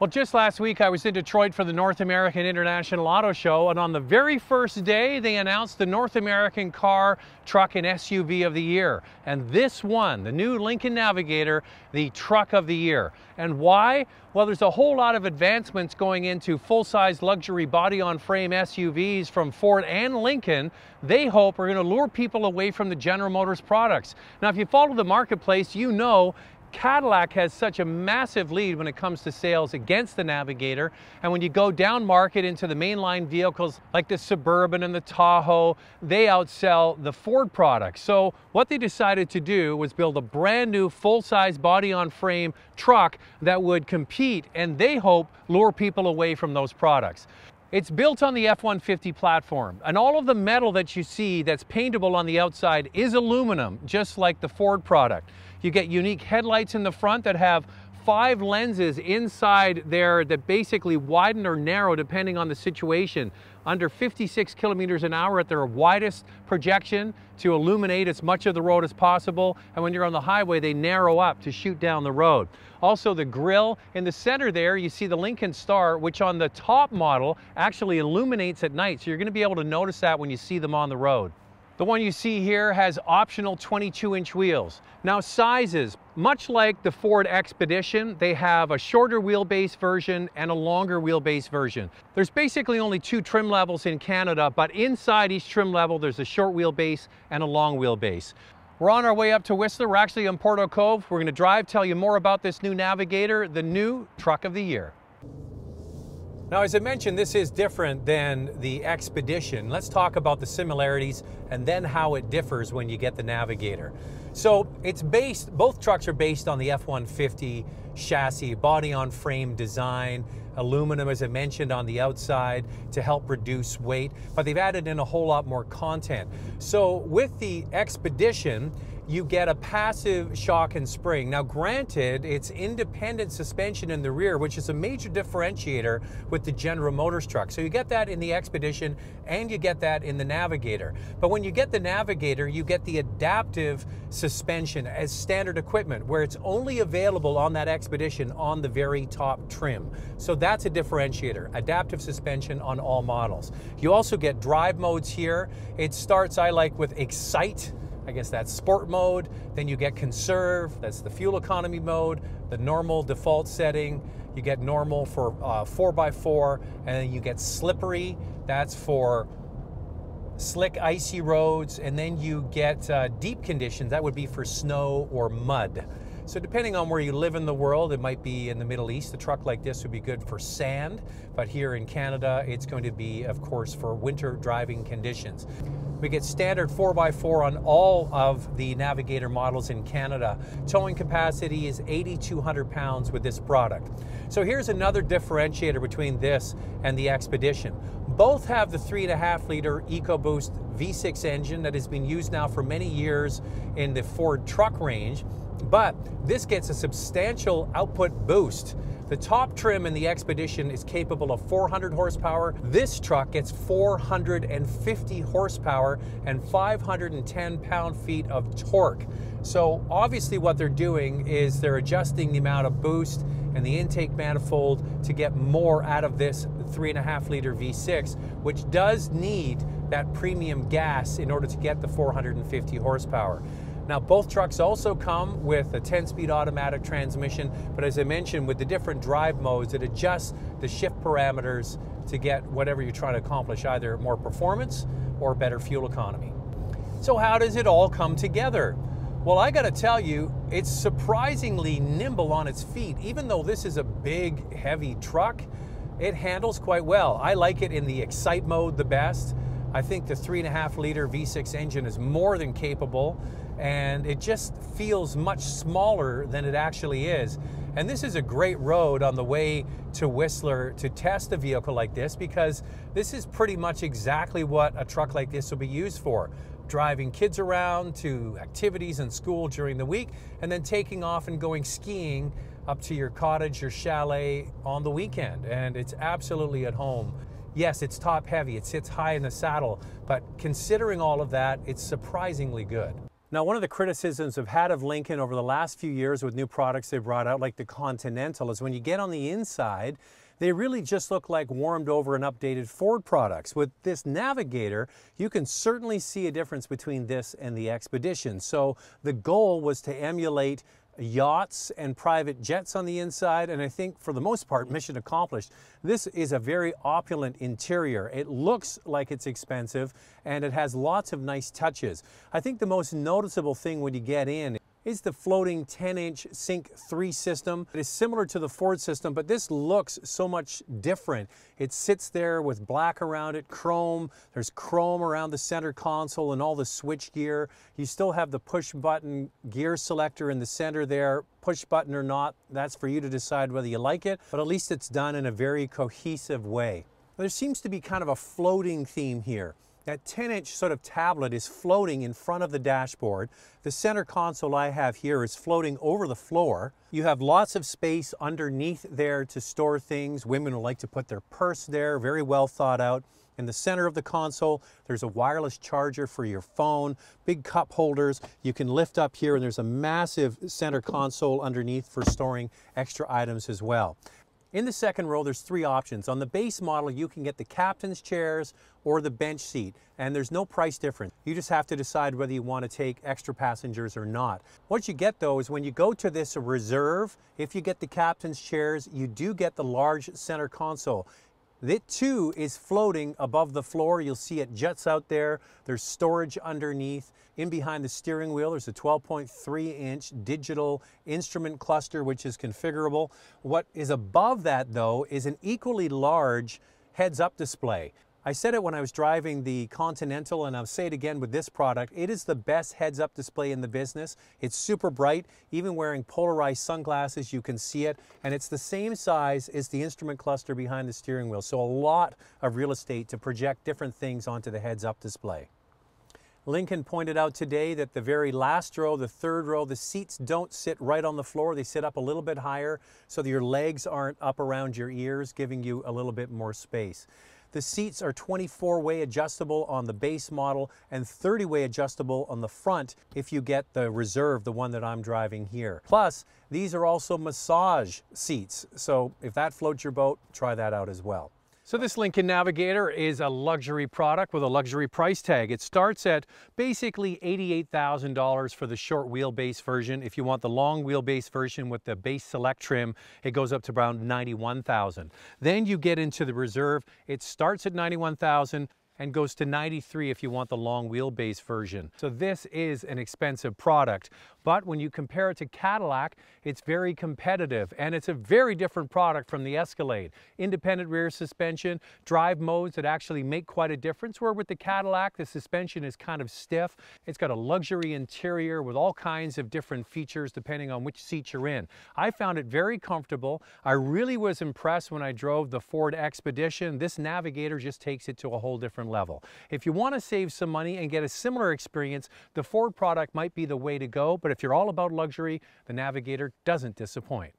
Well, just last week I was in Detroit for the North American International Auto Show, and on the very first day they announced the North American Car, Truck, and SUV of the Year. And this one, the new Lincoln Navigator, the Truck of the Year. And why? Well, there's a whole lot of advancements going into full-size luxury body-on-frame SUVs from Ford and Lincoln. They hope are going to lure people away from the General Motors products. Now, if you follow the marketplace, you know Cadillac has such a massive lead when it comes to sales against the Navigator. And when you go down market into the mainline vehicles like the Suburban and the Tahoe, they outsell the Ford products. So what they decided to do was build a brand new full-size body-on-frame truck that would compete and they hope lure people away from those products. It's built on the F-150 platform, and all of the metal that you see that's paintable on the outside is aluminum, just like the Ford product. You get unique headlights in the front that have five lenses inside there that basically widen or narrow depending on the situation. Under 56 kilometers an hour at their widest projection to illuminate as much of the road as possible. And when you're on the highway, they narrow up to shoot down the road. Also the grille in the center there, you see the Lincoln Star, which on the top model actually illuminates at night. So you're gonna be able to notice that when you see them on the road. The one you see here has optional 22 inch wheels. Now sizes, much like the Ford Expedition, they have a shorter wheelbase version and a longer wheelbase version. There's basically only two trim levels in Canada, but inside each trim level there's a short wheelbase and a long wheelbase. We're on our way up to Whistler. We're actually in Porteau Cove. We're gonna drive, tell you more about this new Navigator, the new truck of the year. Now, as I mentioned, this is different than the Expedition. Let's talk about the similarities and then how it differs when you get the Navigator. So it's based, both trucks are based on the F-150 chassis, body on frame design, aluminum, as I mentioned, on the outside to help reduce weight, but they've added in a whole lot more content. So with the Expedition, you get a passive shock and spring. Now, granted, it's independent suspension in the rear, which is a major differentiator with the General Motors truck. So you get that in the Expedition and you get that in the Navigator. But when you get the Navigator, you get the adaptive suspension as standard equipment, where it's only available on that Expedition on the very top trim. So that's a differentiator, adaptive suspension on all models. You also get drive modes here. It starts, I like, with Excite, I guess that's sport mode. Then you get conserve, that's the fuel economy mode, the normal default setting. You get normal for uh, 4x4, and then you get slippery, that's for slick, icy roads, and then you get uh, deep conditions, that would be for snow or mud. So depending on where you live in the world, it might be in the Middle East, a truck like this would be good for sand, but here in Canada, it's going to be, of course, for winter driving conditions. We get standard 4x4 on all of the Navigator models in Canada. Towing capacity is 8,200 pounds with this product. So here's another differentiator between this and the Expedition. Both have the 3.5 liter EcoBoost V6 engine that has been used now for many years in the Ford truck range, but this gets a substantial output boost the top trim in the Expedition is capable of 400 horsepower. This truck gets 450 horsepower and 510 pound-feet of torque. So obviously what they're doing is they're adjusting the amount of boost and the intake manifold to get more out of this three and a half liter V6, which does need that premium gas in order to get the 450 horsepower. Now both trucks also come with a 10-speed automatic transmission, but as I mentioned, with the different drive modes, it adjusts the shift parameters to get whatever you're trying to accomplish, either more performance or better fuel economy. So how does it all come together? Well, I gotta tell you, it's surprisingly nimble on its feet. Even though this is a big, heavy truck, it handles quite well. I like it in the Excite mode the best. I think the three and a half liter V6 engine is more than capable and it just feels much smaller than it actually is. And this is a great road on the way to Whistler to test a vehicle like this because this is pretty much exactly what a truck like this will be used for. Driving kids around to activities and school during the week and then taking off and going skiing up to your cottage or chalet on the weekend. And it's absolutely at home. Yes, it's top heavy, it sits high in the saddle, but considering all of that, it's surprisingly good. Now, one of the criticisms I've had of Lincoln over the last few years with new products they brought out, like the Continental, is when you get on the inside, they really just look like warmed over and updated Ford products. With this Navigator, you can certainly see a difference between this and the Expedition. So the goal was to emulate yachts and private jets on the inside, and I think for the most part, mission accomplished. This is a very opulent interior. It looks like it's expensive, and it has lots of nice touches. I think the most noticeable thing when you get in is the floating 10-inch Sync 3 system. It is similar to the Ford system, but this looks so much different. It sits there with black around it, chrome. There's chrome around the center console and all the switch gear. You still have the push button gear selector in the center there. Push button or not, that's for you to decide whether you like it, but at least it's done in a very cohesive way. There seems to be kind of a floating theme here. That 10 inch sort of tablet is floating in front of the dashboard. The center console I have here is floating over the floor. You have lots of space underneath there to store things. Women will like to put their purse there, very well thought out. In the center of the console, there's a wireless charger for your phone, big cup holders. You can lift up here and there's a massive center console underneath for storing extra items as well. In the second row, there's three options. On the base model, you can get the captain's chairs or the bench seat, and there's no price difference. You just have to decide whether you want to take extra passengers or not. What you get though is when you go to this reserve, if you get the captain's chairs, you do get the large center console. It too is floating above the floor. You'll see it juts out there. There's storage underneath. In behind the steering wheel, there's a 12.3 inch digital instrument cluster, which is configurable. What is above that though is an equally large heads up display. I said it when I was driving the Continental and I'll say it again with this product. It is the best heads-up display in the business. It's super bright. Even wearing polarized sunglasses, you can see it. And it's the same size as the instrument cluster behind the steering wheel. So a lot of real estate to project different things onto the heads-up display. Lincoln pointed out today that the very last row, the third row, the seats don't sit right on the floor. They sit up a little bit higher so that your legs aren't up around your ears, giving you a little bit more space. The seats are 24-way adjustable on the base model and 30-way adjustable on the front if you get the Reserve, the one that I'm driving here. Plus, these are also massage seats, so if that floats your boat, try that out as well. So this Lincoln Navigator is a luxury product with a luxury price tag. It starts at basically $88,000 for the short wheelbase version. If you want the long wheelbase version with the base select trim, it goes up to around 91,000. Then you get into the reserve. It starts at 91,000 and goes to 93 if you want the long wheelbase version. So this is an expensive product, but when you compare it to Cadillac, it's very competitive and it's a very different product from the Escalade. Independent rear suspension, drive modes that actually make quite a difference, where with the Cadillac, the suspension is kind of stiff. It's got a luxury interior with all kinds of different features depending on which seat you're in. I found it very comfortable. I really was impressed when I drove the Ford Expedition. This Navigator just takes it to a whole different level. If you want to save some money and get a similar experience, the Ford product might be the way to go, but if you're all about luxury, the Navigator doesn't disappoint.